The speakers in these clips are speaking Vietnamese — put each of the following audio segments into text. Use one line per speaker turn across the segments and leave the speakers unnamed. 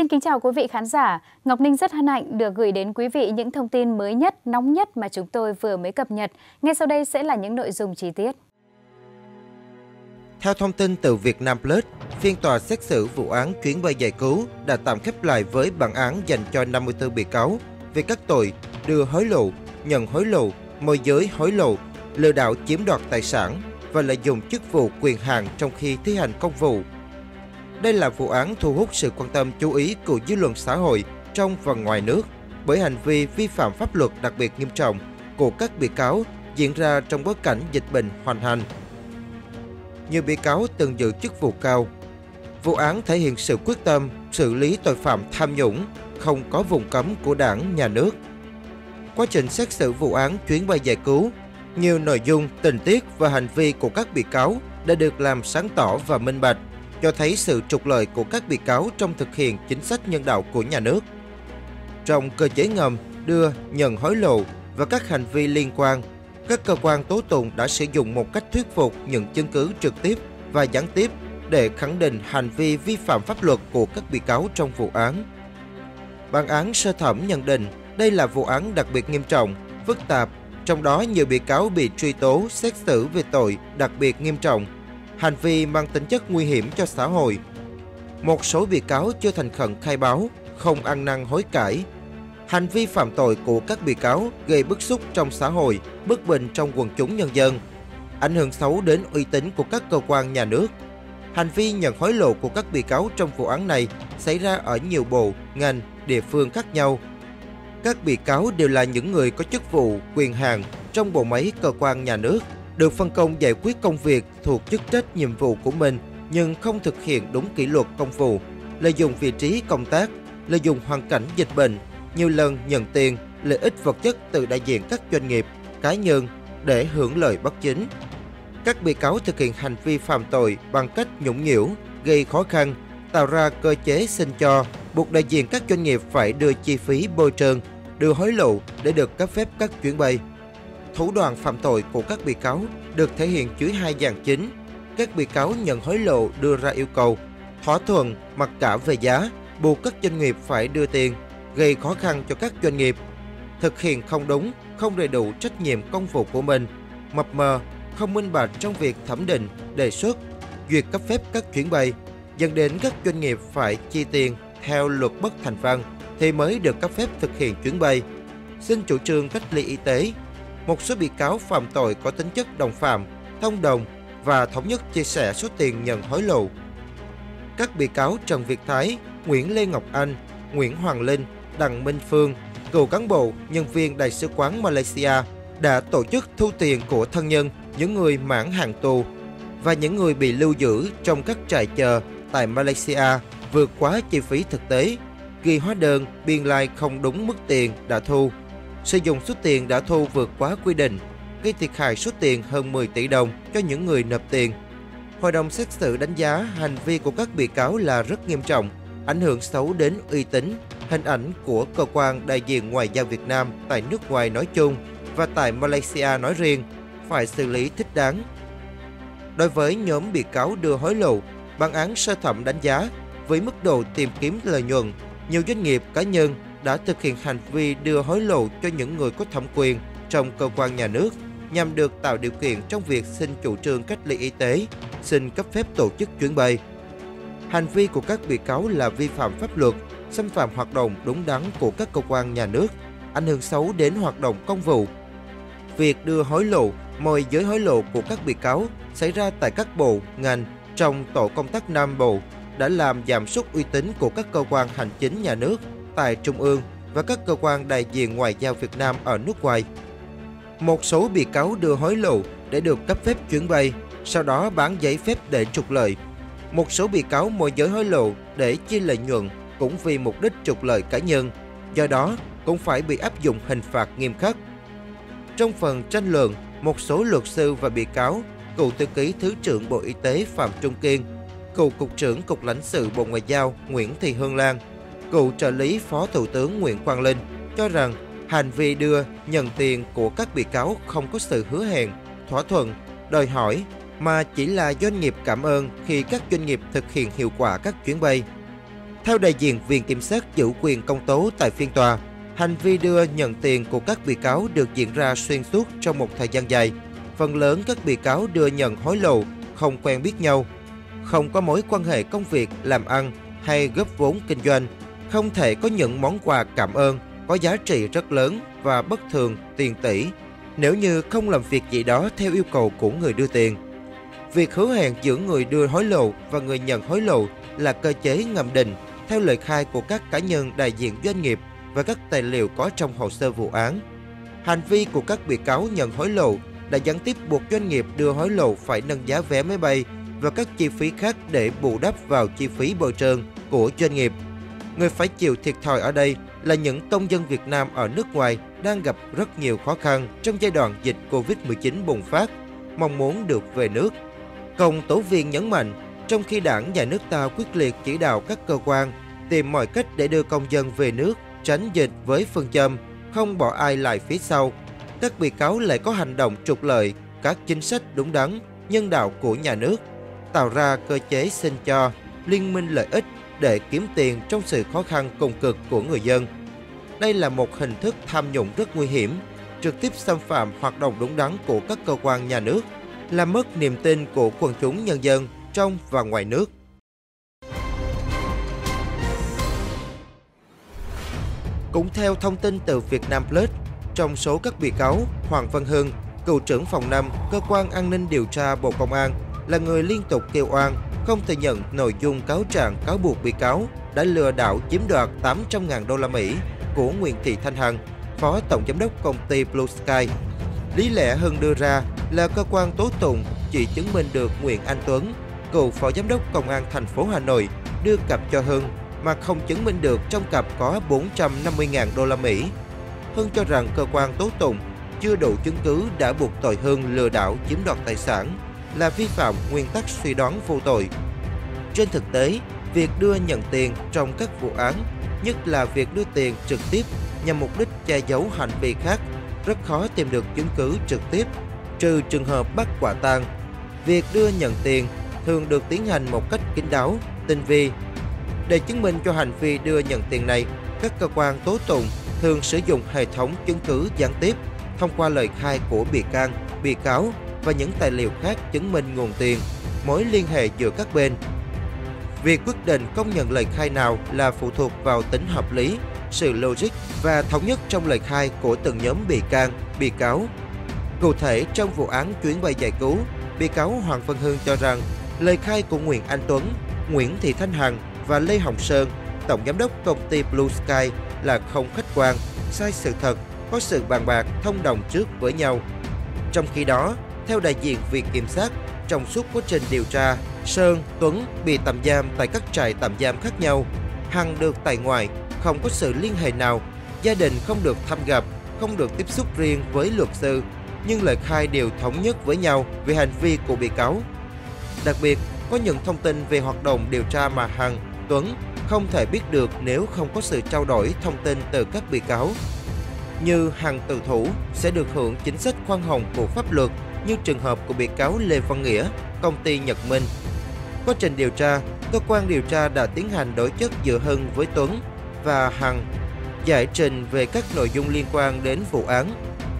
Xin kính chào quý vị khán giả. Ngọc Ninh rất hân hạnh được gửi đến quý vị những thông tin mới nhất, nóng nhất mà chúng tôi vừa mới cập nhật. Ngay sau đây sẽ là những nội dung chi tiết.
Theo thông tin từ Việt Nam Plus, phiên tòa xét xử vụ án chuyến bay giải cứu đã tạm khép lại với bản án dành cho 54 bị cáo về các tội đưa hối lộ, nhận hối lộ, môi giới hối lộ, lừa đảo chiếm đoạt tài sản và lợi dụng chức vụ quyền hạn trong khi thi hành công vụ. Đây là vụ án thu hút sự quan tâm chú ý của dư luận xã hội trong và ngoài nước bởi hành vi vi phạm pháp luật đặc biệt nghiêm trọng của các bị cáo diễn ra trong bối cảnh dịch bệnh hoành hành. Nhiều bị cáo từng giữ chức vụ cao. Vụ án thể hiện sự quyết tâm xử lý tội phạm tham nhũng, không có vùng cấm của đảng, nhà nước. Quá trình xét xử vụ án chuyến bay giải cứu, nhiều nội dung, tình tiết và hành vi của các bị cáo đã được làm sáng tỏ và minh bạch cho thấy sự trục lợi của các bị cáo trong thực hiện chính sách nhân đạo của nhà nước. Trong cơ chế ngầm, đưa, nhận hối lộ và các hành vi liên quan, các cơ quan tố tụng đã sử dụng một cách thuyết phục những chứng cứ trực tiếp và gián tiếp để khẳng định hành vi vi phạm pháp luật của các bị cáo trong vụ án. Bản án sơ thẩm nhận định đây là vụ án đặc biệt nghiêm trọng, phức tạp, trong đó nhiều bị cáo bị truy tố xét xử về tội đặc biệt nghiêm trọng hành vi mang tính chất nguy hiểm cho xã hội. Một số bị cáo chưa thành khẩn khai báo, không ăn năn hối cải. Hành vi phạm tội của các bị cáo gây bức xúc trong xã hội, bất bình trong quần chúng nhân dân, ảnh hưởng xấu đến uy tín của các cơ quan nhà nước. Hành vi nhận hối lộ của các bị cáo trong vụ án này xảy ra ở nhiều bộ, ngành, địa phương khác nhau. Các bị cáo đều là những người có chức vụ, quyền hạn trong bộ máy cơ quan nhà nước, được phân công giải quyết công việc thuộc chức trách nhiệm vụ của mình nhưng không thực hiện đúng kỷ luật công vụ, lợi dụng vị trí công tác, lợi dụng hoàn cảnh dịch bệnh, nhiều lần nhận tiền, lợi ích vật chất từ đại diện các doanh nghiệp, cá nhân để hưởng lợi bất chính. Các bị cáo thực hiện hành vi phạm tội bằng cách nhũng nhiễu, gây khó khăn, tạo ra cơ chế xin cho, buộc đại diện các doanh nghiệp phải đưa chi phí bôi trơn, đưa hối lộ để được cấp phép các chuyến bay. Thủ đoạn phạm tội của các bị cáo được thể hiện dưới hai dạng chính. Các bị cáo nhận hối lộ đưa ra yêu cầu, thỏa thuận mặc cả về giá, buộc các doanh nghiệp phải đưa tiền, gây khó khăn cho các doanh nghiệp. Thực hiện không đúng, không đầy đủ trách nhiệm công vụ của mình, mập mờ, không minh bạch trong việc thẩm định, đề xuất, duyệt cấp phép các chuyến bay, dẫn đến các doanh nghiệp phải chi tiền theo luật bất thành văn thì mới được cấp phép thực hiện chuyến bay. Xin chủ trương cách ly y tế một số bị cáo phạm tội có tính chất đồng phạm, thông đồng và thống nhất chia sẻ số tiền nhận hối lộ. Các bị cáo Trần Việt Thái, Nguyễn Lê Ngọc Anh, Nguyễn Hoàng Linh, Đặng Minh Phương, cựu cán bộ, nhân viên Đại sứ quán Malaysia đã tổ chức thu tiền của thân nhân những người mãn hạn tù và những người bị lưu giữ trong các trại chờ tại Malaysia vượt quá chi phí thực tế, ghi hóa đơn, biên lai like không đúng mức tiền đã thu sử dụng số tiền đã thu vượt quá quy định, gây thiệt hại số tiền hơn 10 tỷ đồng cho những người nộp tiền. Hội đồng xét xử đánh giá hành vi của các bị cáo là rất nghiêm trọng, ảnh hưởng xấu đến uy tín, hình ảnh của cơ quan đại diện ngoại giao Việt Nam tại nước ngoài nói chung và tại Malaysia nói riêng, phải xử lý thích đáng. Đối với nhóm bị cáo đưa hối lộ, bản án sơ thẩm đánh giá với mức độ tìm kiếm lợi nhuận, nhiều doanh nghiệp cá nhân đã thực hiện hành vi đưa hối lộ cho những người có thẩm quyền trong cơ quan nhà nước nhằm được tạo điều kiện trong việc xin chủ trương cách ly y tế, xin cấp phép tổ chức chuyến bay. Hành vi của các bị cáo là vi phạm pháp luật, xâm phạm hoạt động đúng đắn của các cơ quan nhà nước, ảnh hưởng xấu đến hoạt động công vụ. Việc đưa hối lộ, môi giới hối lộ của các bị cáo xảy ra tại các bộ, ngành trong tổ công tác Nam Bộ đã làm giảm sút uy tín của các cơ quan hành chính nhà nước tại Trung ương và các cơ quan đại diện ngoại giao Việt Nam ở nước ngoài. Một số bị cáo đưa hối lộ để được cấp phép chuyến bay, sau đó bán giấy phép để trục lợi. Một số bị cáo môi giới hối lộ để chia lợi nhuận cũng vì mục đích trục lợi cá nhân, do đó cũng phải bị áp dụng hình phạt nghiêm khắc. Trong phần tranh luận, một số luật sư và bị cáo, cựu thư ký Thứ trưởng Bộ Y tế Phạm Trung Kiên, cựu Cục trưởng Cục lãnh sự Bộ Ngoại giao Nguyễn Thị Hương Lan cựu trợ lý Phó Thủ tướng Nguyễn Quang Linh cho rằng hành vi đưa, nhận tiền của các bị cáo không có sự hứa hẹn, thỏa thuận, đòi hỏi mà chỉ là doanh nghiệp cảm ơn khi các doanh nghiệp thực hiện hiệu quả các chuyến bay. Theo đại diện Viện Kiểm sát giữ quyền công tố tại phiên tòa, hành vi đưa nhận tiền của các bị cáo được diễn ra xuyên suốt trong một thời gian dài. Phần lớn các bị cáo đưa nhận hối lộ, không quen biết nhau, không có mối quan hệ công việc, làm ăn hay góp vốn kinh doanh, không thể có những món quà cảm ơn, có giá trị rất lớn và bất thường, tiền tỷ, nếu như không làm việc gì đó theo yêu cầu của người đưa tiền. Việc hứa hẹn giữa người đưa hối lộ và người nhận hối lộ là cơ chế ngầm định theo lời khai của các cá nhân đại diện doanh nghiệp và các tài liệu có trong hồ sơ vụ án. Hành vi của các bị cáo nhận hối lộ đã gián tiếp buộc doanh nghiệp đưa hối lộ phải nâng giá vé máy bay và các chi phí khác để bù đắp vào chi phí bồi thường của doanh nghiệp. Người phải chịu thiệt thòi ở đây là những công dân Việt Nam ở nước ngoài đang gặp rất nhiều khó khăn trong giai đoạn dịch Covid-19 bùng phát, mong muốn được về nước. Công tố viên nhấn mạnh, trong khi đảng nhà nước ta quyết liệt chỉ đạo các cơ quan tìm mọi cách để đưa công dân về nước, tránh dịch với phương châm không bỏ ai lại phía sau, các bị cáo lại có hành động trục lợi các chính sách đúng đắn, nhân đạo của nhà nước, tạo ra cơ chế xin cho, liên minh lợi ích để kiếm tiền trong sự khó khăn cùng cực của người dân. Đây là một hình thức tham nhũng rất nguy hiểm, trực tiếp xâm phạm hoạt động đúng đắn của các cơ quan nhà nước, làm mất niềm tin của quần chúng nhân dân trong và ngoài nước. Cũng theo thông tin từ Việt Nam Plus, trong số các bị cáo, Hoàng Văn Hưng, cựu trưởng phòng 5, Cơ quan An ninh Điều tra Bộ Công an, là người liên tục kêu oan, không thừa nhận nội dung cáo trạng cáo buộc bị cáo đã lừa đảo chiếm đoạt 800.000 đô la Mỹ của Nguyễn Thị Thanh Hằng, Phó Tổng Giám đốc công ty Blue Sky. Lý lẽ Hưng đưa ra là cơ quan tố tụng chỉ chứng minh được Nguyễn Anh Tuấn, cựu Phó Giám đốc Công an thành phố Hà Nội, đưa cặp cho Hưng mà không chứng minh được trong cặp có 450.000 đô la Mỹ. Hưng cho rằng cơ quan tố tụng chưa đủ chứng cứ đã buộc tội Hưng lừa đảo chiếm đoạt tài sản là vi phạm nguyên tắc suy đoán vô tội. Trên thực tế, việc đưa nhận tiền trong các vụ án, nhất là việc đưa tiền trực tiếp nhằm mục đích che giấu hành vi khác, rất khó tìm được chứng cứ trực tiếp, trừ trường hợp bắt quả tang. Việc đưa nhận tiền thường được tiến hành một cách kín đáo, tinh vi. Để chứng minh cho hành vi đưa nhận tiền này, các cơ quan tố tụng thường sử dụng hệ thống chứng cứ gián tiếp thông qua lời khai của bị can, bị cáo và những tài liệu khác chứng minh nguồn tiền, mối liên hệ giữa các bên. Việc quyết định công nhận lời khai nào là phụ thuộc vào tính hợp lý, sự logic và thống nhất trong lời khai của từng nhóm bị can, bị cáo. Cụ thể, trong vụ án chuyến bay giải cứu, bị cáo Hoàng Văn Hương cho rằng lời khai của Nguyễn Anh Tuấn, Nguyễn Thị Thanh Hằng và Lê Hồng Sơn, tổng giám đốc công ty Blue Sky là không khách quan, sai sự thật, có sự bàn bạc, thông đồng trước với nhau. Trong khi đó, theo đại diện Viện Kiểm sát, trong suốt quá trình điều tra, Sơn, Tuấn bị tạm giam tại các trại tạm giam khác nhau. Hằng được tại ngoại, không có sự liên hệ nào, gia đình không được thăm gặp, không được tiếp xúc riêng với luật sư, nhưng lời khai đều thống nhất với nhau về hành vi của bị cáo. Đặc biệt, có những thông tin về hoạt động điều tra mà Hằng, Tuấn không thể biết được nếu không có sự trao đổi thông tin từ các bị cáo. Như Hằng tự thủ sẽ được hưởng chính sách khoan hồng của pháp luật như trường hợp của bị cáo Lê Văn Nghĩa, công ty Nhật Minh. Quá trình điều tra, cơ quan điều tra đã tiến hành đối chất giữa Hưng với Tuấn và Hằng, giải trình về các nội dung liên quan đến vụ án.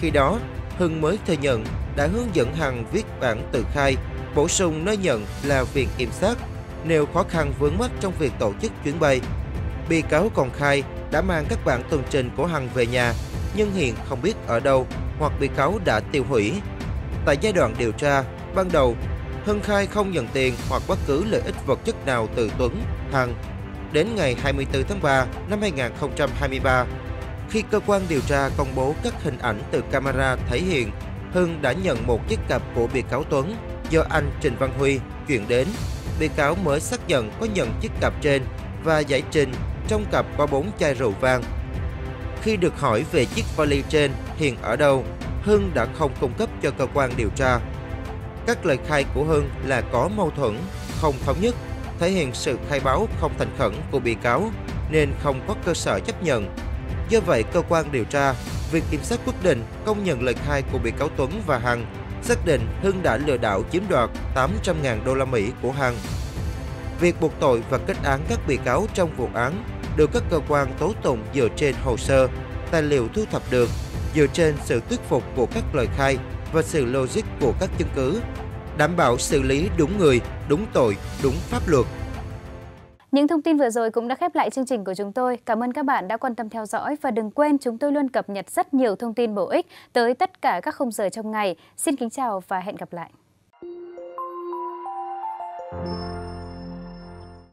Khi đó, Hưng mới thừa nhận đã hướng dẫn Hằng viết bản tự khai, bổ sung nói nhận là Viện Kiểm sát, nêu khó khăn vướng mắt trong việc tổ chức chuyến bay. Bị cáo còn khai đã mang các bản tường trình của Hằng về nhà, nhưng hiện không biết ở đâu hoặc bị cáo đã tiêu hủy Tại giai đoạn điều tra, ban đầu, Hưng khai không nhận tiền hoặc bất cứ lợi ích vật chất nào từ Tuấn, Hằng. Đến ngày 24 tháng 3 năm 2023, khi cơ quan điều tra công bố các hình ảnh từ camera thể hiện Hưng đã nhận một chiếc cặp của bị cáo Tuấn do anh Trình Văn Huy chuyển đến. Bị cáo mới xác nhận có nhận chiếc cặp trên và giải trình trong cặp có 4 chai rượu vang. Khi được hỏi về chiếc vali trên hiện ở đâu, Hưng đã không cung cấp cho cơ quan điều tra. Các lời khai của Hưng là có mâu thuẫn, không thống nhất, thể hiện sự khai báo không thành khẩn của bị cáo nên không có cơ sở chấp nhận. Do vậy, cơ quan điều tra, việc kiểm sát quyết định công nhận lời khai của bị cáo Tuấn và Hằng, xác định Hưng đã lừa đảo chiếm đoạt 800.000 đô la Mỹ của Hằng. Việc buộc tội và kết án các bị cáo trong vụ án được các cơ quan tố tụng dựa trên hồ sơ, tài liệu thu thập được, dựa trên sự thuyết phục của các lời khai và sự logic của các chứng cứ, đảm bảo xử lý đúng người, đúng tội, đúng pháp luật.
Những thông tin vừa rồi cũng đã khép lại chương trình của chúng tôi. Cảm ơn các bạn đã quan tâm theo dõi và đừng quên chúng tôi luôn cập nhật rất nhiều thông tin bổ ích tới tất cả các khung giờ trong ngày. Xin kính chào và hẹn gặp lại.